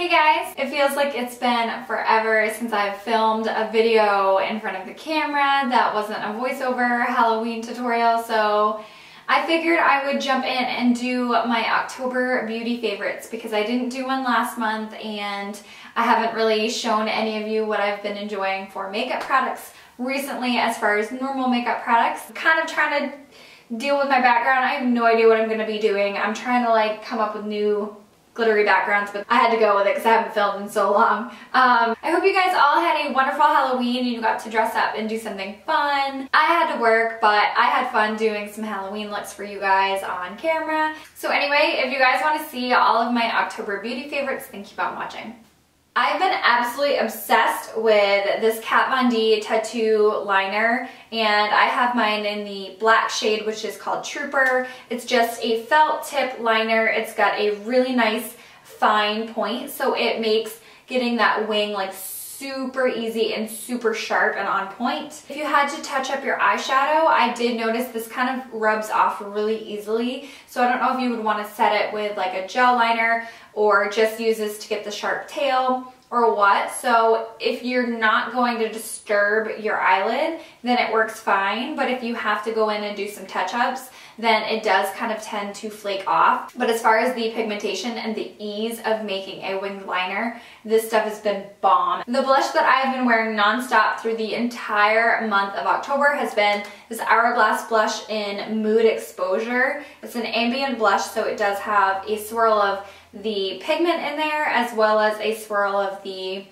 Hey guys! It feels like it's been forever since I've filmed a video in front of the camera that wasn't a voiceover Halloween tutorial, so I figured I would jump in and do my October beauty favorites because I didn't do one last month and I haven't really shown any of you what I've been enjoying for makeup products recently as far as normal makeup products. I'm kind of trying to deal with my background. I have no idea what I'm going to be doing. I'm trying to like come up with new glittery backgrounds, but I had to go with it because I haven't filmed in so long. Um, I hope you guys all had a wonderful Halloween and you got to dress up and do something fun. I had to work, but I had fun doing some Halloween looks for you guys on camera. So anyway, if you guys want to see all of my October beauty favorites, then keep on watching. I've been absolutely obsessed with this Kat Von D tattoo liner and I have mine in the black shade which is called Trooper. It's just a felt tip liner. It's got a really nice fine point so it makes getting that wing like super easy and super sharp and on point. If you had to touch up your eyeshadow, I did notice this kind of rubs off really easily. So I don't know if you would want to set it with like a gel liner or just use this to get the sharp tail or what. So if you're not going to disturb your eyelid, then it works fine. But if you have to go in and do some touch-ups, then it does kind of tend to flake off. But as far as the pigmentation and the ease of making a winged liner, this stuff has been bomb. The blush that I've been wearing nonstop through the entire month of October has been this Hourglass blush in Mood Exposure. It's an ambient blush, so it does have a swirl of the pigment in there as well as a swirl of the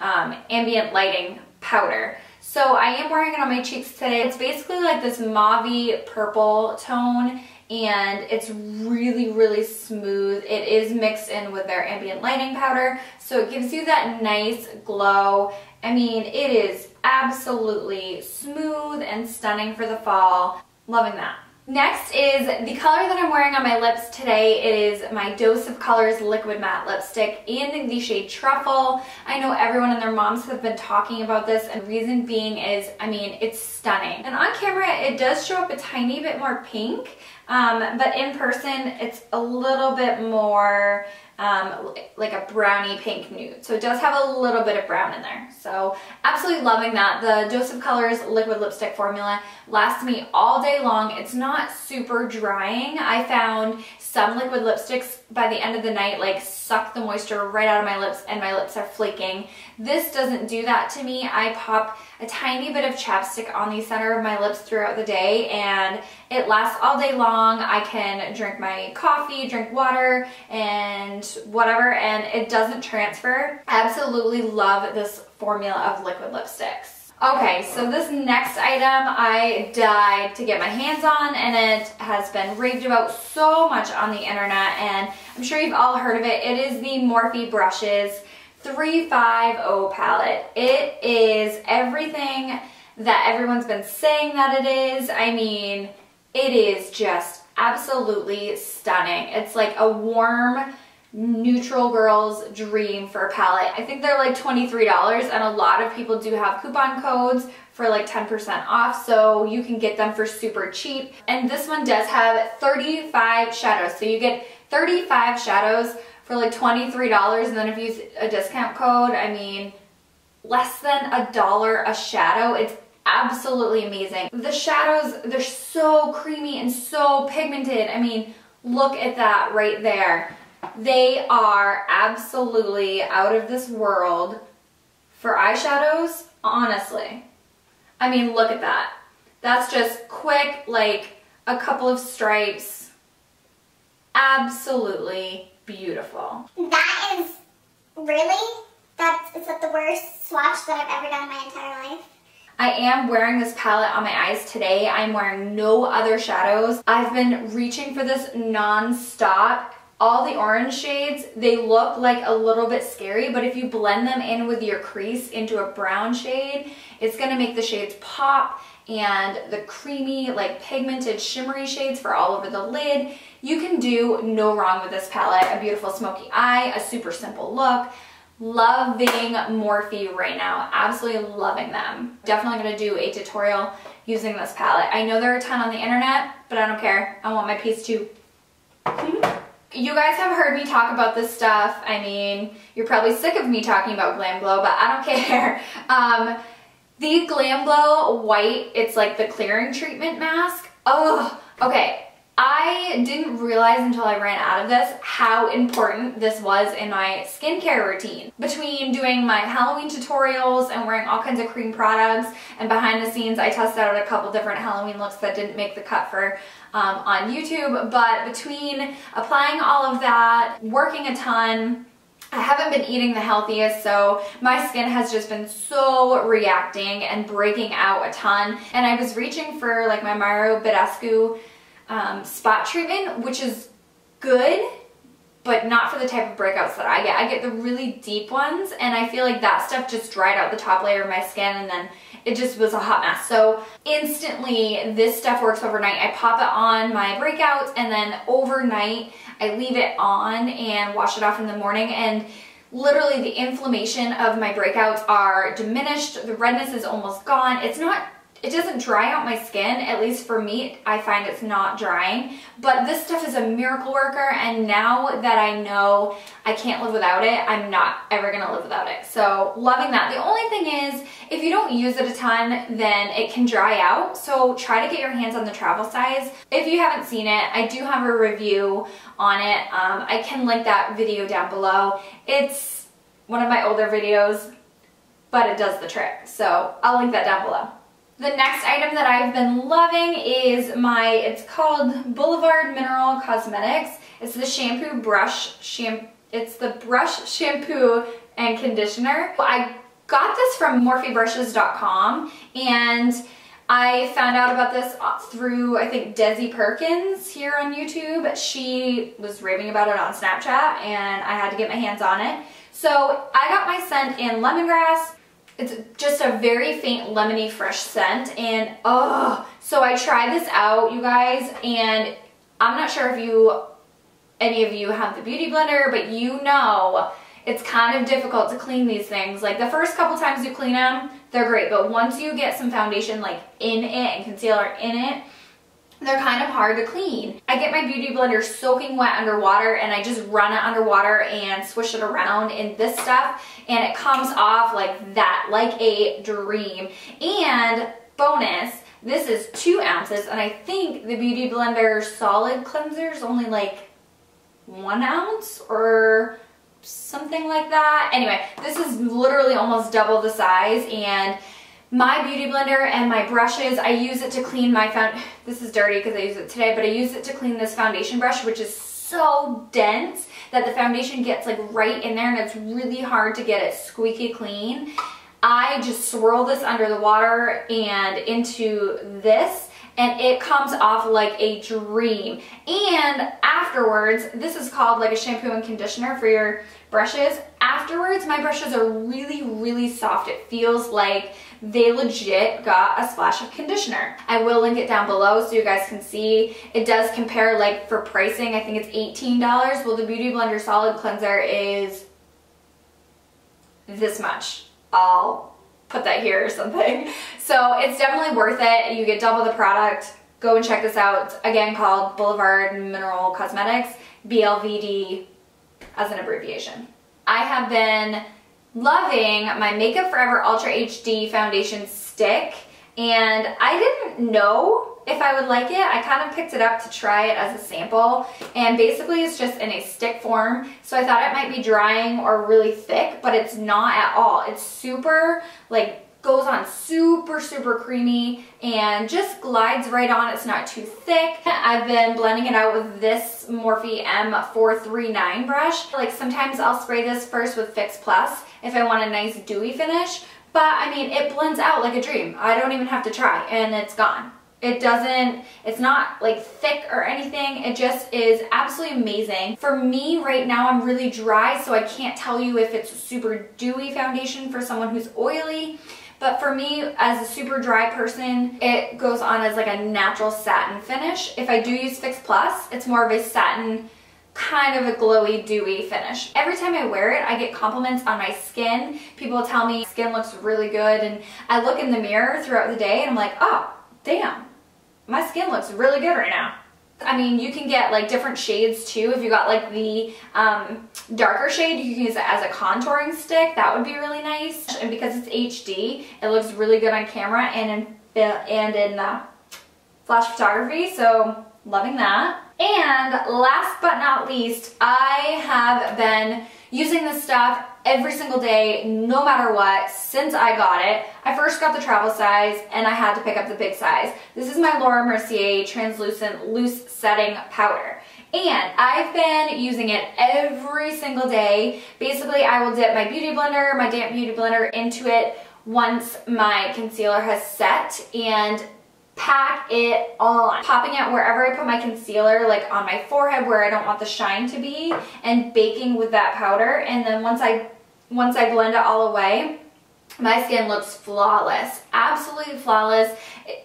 um, ambient lighting powder. So I am wearing it on my cheeks today. It's basically like this mauve purple tone and it's really, really smooth. It is mixed in with their ambient lighting powder, so it gives you that nice glow. I mean, it is absolutely smooth and stunning for the fall. Loving that. Next is the color that I'm wearing on my lips today. It is my Dose of Colors Liquid Matte Lipstick in the shade Truffle. I know everyone and their moms have been talking about this and reason being is, I mean, it's stunning. And on camera, it does show up a tiny bit more pink, um, but in person, it's a little bit more um, like a brownie pink nude. So it does have a little bit of brown in there. So absolutely loving that. The Dose of Colors liquid lipstick formula lasts me all day long. It's not super drying. I found some liquid lipsticks by the end of the night like suck the moisture right out of my lips and my lips are flaking. This doesn't do that to me. I pop a tiny bit of chapstick on the center of my lips throughout the day and it lasts all day long. I can drink my coffee, drink water and whatever and it doesn't transfer. Absolutely love this formula of liquid lipsticks. Okay, so this next item I died to get my hands on and it has been raved about so much on the internet and I'm sure you've all heard of it. It is the Morphe Brushes 35O palette. It is everything that everyone's been saying that it is. I mean, it is just absolutely stunning. It's like a warm, neutral girl's dream for a palette. I think they're like $23 and a lot of people do have coupon codes for like 10% off so you can get them for super cheap. And this one does have 35 shadows. So you get 35 shadows for like $23 and then if you use a discount code, I mean, less than a dollar a shadow. It's absolutely amazing. The shadows, they're so creamy and so pigmented. I mean, look at that right there. They are absolutely out of this world for eyeshadows, honestly. I mean, look at that. That's just quick, like a couple of stripes. Absolutely beautiful. That is really, that's, that the worst swatch that I've ever done in my entire life? I am wearing this palette on my eyes today. I'm wearing no other shadows. I've been reaching for this non-stop all the orange shades, they look like a little bit scary, but if you blend them in with your crease into a brown shade, it's gonna make the shades pop and the creamy, like pigmented shimmery shades for all over the lid. You can do no wrong with this palette. A beautiful smoky eye, a super simple look. Loving Morphe right now. Absolutely loving them. Definitely gonna do a tutorial using this palette. I know there are a ton on the internet, but I don't care. I want my piece too. You guys have heard me talk about this stuff. I mean, you're probably sick of me talking about GlamGlow, but I don't care. Um, the GlamGlow White, it's like the clearing treatment mask. Oh, okay. I didn't realize until I ran out of this how important this was in my skincare routine. Between doing my Halloween tutorials and wearing all kinds of cream products and behind the scenes I tested out a couple different Halloween looks that didn't make the cut for um, on YouTube but between applying all of that, working a ton, I haven't been eating the healthiest, so my skin has just been so reacting and breaking out a ton. And I was reaching for like my Mario Badescu um, spot treatment, which is good, but not for the type of breakouts that I get. I get the really deep ones, and I feel like that stuff just dried out the top layer of my skin, and then it just was a hot mess. So instantly, this stuff works overnight. I pop it on my breakouts, and then overnight, I leave it on and wash it off in the morning, and literally the inflammation of my breakouts are diminished. The redness is almost gone. It's not it doesn't dry out my skin, at least for me, I find it's not drying. But this stuff is a miracle worker and now that I know I can't live without it, I'm not ever gonna live without it. So loving that. The only thing is, if you don't use it a ton, then it can dry out. So try to get your hands on the travel size. If you haven't seen it, I do have a review on it. Um, I can link that video down below. It's one of my older videos, but it does the trick. So I'll link that down below. The next item that I've been loving is my, it's called Boulevard Mineral Cosmetics. It's the shampoo brush, shampoo, it's the brush shampoo and conditioner. I got this from morphebrushes.com and I found out about this uh, through, I think, Desi Perkins here on YouTube. She was raving about it on Snapchat and I had to get my hands on it. So I got my scent in lemongrass, it's just a very faint lemony fresh scent and oh, so I tried this out you guys and I'm not sure if you, any of you have the Beauty Blender, but you know it's kind of difficult to clean these things. Like the first couple times you clean them, they're great, but once you get some foundation like in it and concealer in it, they're kind of hard to clean. I get my Beauty Blender soaking wet underwater and I just run it underwater and swish it around in this stuff and it comes off like that, like a dream. And bonus, this is two ounces and I think the Beauty Blender solid cleanser is only like one ounce or something like that. Anyway, this is literally almost double the size and my beauty blender and my brushes, I use it to clean my found. This is dirty because I use it today, but I use it to clean this foundation brush, which is so dense that the foundation gets like right in there and it's really hard to get it squeaky clean. I just swirl this under the water and into this and it comes off like a dream. And afterwards, this is called like a shampoo and conditioner for your brushes. Afterwards, my brushes are really, really soft. It feels like they legit got a splash of conditioner. I will link it down below so you guys can see. It does compare like for pricing, I think it's $18. Well, the Beauty Blender Solid Cleanser is this much. I'll put that here or something. So it's definitely worth it. You get double the product. Go and check this out. It's again called Boulevard Mineral Cosmetics, BLVD as an abbreviation. I have been loving my Makeup Forever Ultra HD foundation stick and I didn't know if I would like it. I kind of picked it up to try it as a sample and basically it's just in a stick form so I thought it might be drying or really thick but it's not at all. It's super like goes on super, super creamy and just glides right on. It's not too thick. I've been blending it out with this Morphe M439 brush. Like sometimes I'll spray this first with Fix Plus if I want a nice dewy finish. But I mean, it blends out like a dream. I don't even have to try and it's gone. It doesn't, it's not like thick or anything. It just is absolutely amazing. For me right now, I'm really dry, so I can't tell you if it's super dewy foundation for someone who's oily. But for me, as a super dry person, it goes on as like a natural satin finish. If I do use Fix Plus, it's more of a satin kind of a glowy, dewy finish. Every time I wear it, I get compliments on my skin. People tell me skin looks really good and I look in the mirror throughout the day and I'm like, oh, damn, my skin looks really good right now. I mean, you can get like different shades too. If you got like the um, darker shade, you can use it as a contouring stick. That would be really nice. And because it's HD, it looks really good on camera and in, and in uh, flash photography. So loving that. And last but not least, I have been using this stuff every single day, no matter what, since I got it. I first got the travel size and I had to pick up the big size. This is my Laura Mercier translucent loose setting powder. And I've been using it every single day. Basically, I will dip my beauty blender, my damp beauty blender into it once my concealer has set and pack it on. Popping it wherever I put my concealer, like on my forehead where I don't want the shine to be, and baking with that powder. And then once I, once I blend it all away, my skin looks flawless, absolutely flawless.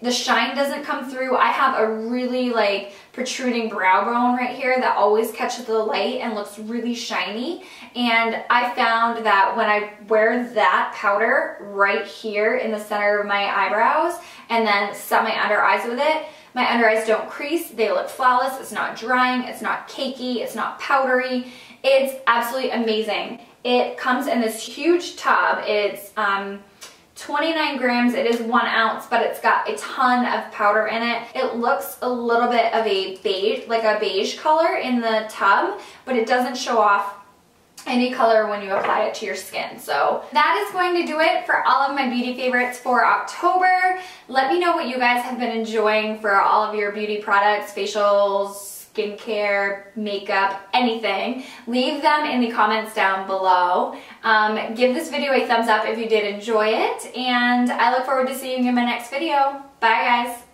The shine doesn't come through. I have a really like protruding brow bone right here that always catches the light and looks really shiny. And I found that when I wear that powder right here in the center of my eyebrows and then set my under eyes with it, my under eyes don't crease, they look flawless, it's not drying, it's not cakey, it's not powdery. It's absolutely amazing. It comes in this huge tub. It's um, 29 grams, it is one ounce, but it's got a ton of powder in it. It looks a little bit of a beige, like a beige color in the tub, but it doesn't show off any color when you apply it to your skin. So that is going to do it for all of my beauty favorites for October. Let me know what you guys have been enjoying for all of your beauty products, facials, skincare, makeup, anything, leave them in the comments down below. Um, give this video a thumbs up if you did enjoy it, and I look forward to seeing you in my next video. Bye guys!